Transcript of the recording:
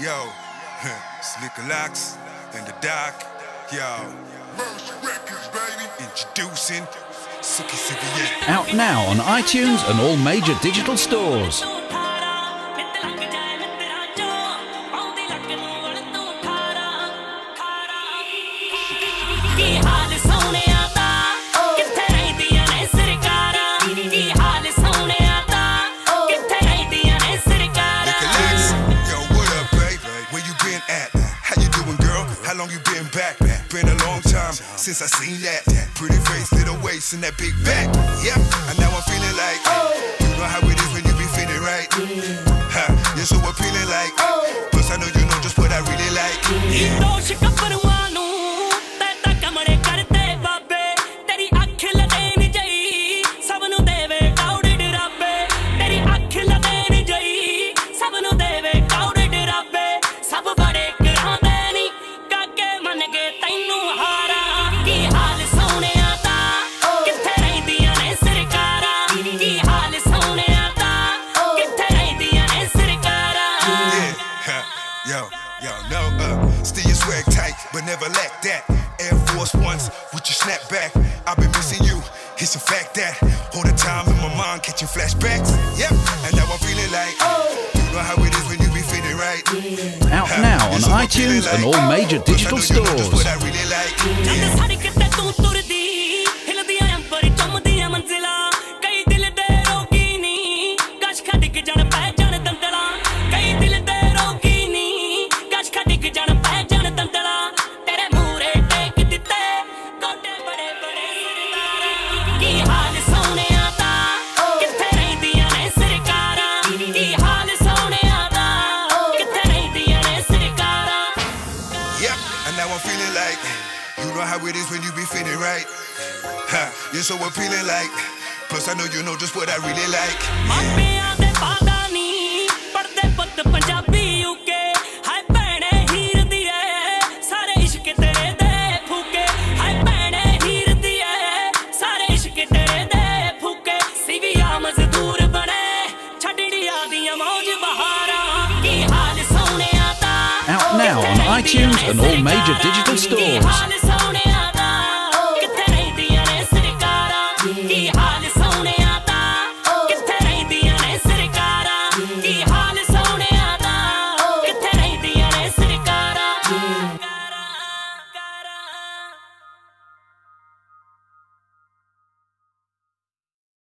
yo, Slicker Locks and the Doc, yo. Introducing Sukhi Out now on iTunes and all major digital stores. Been a long time since I seen that. Pretty face, little waist, and that big back. Yep, and now I'm feeling like you know how it is when you be feeling right. Ha, you're so appealing like. Plus I know you know just what I really like. You know she got for the yo, yo, no, uh, still your swag tight, but never lack that. Air Force Ones with your snapback. I've been missing you. It's a fact that all the time in my mind catching flashbacks. Yep, and now I'm feeling like you know how it is when you be feeling right. Out now on iTunes feeling and all like, major plus I digital know you know stores. Know how it is when you be feeling right. Ha, you're so appealing like. Plus I know you know just what I really like. iTunes, and all major digital stores.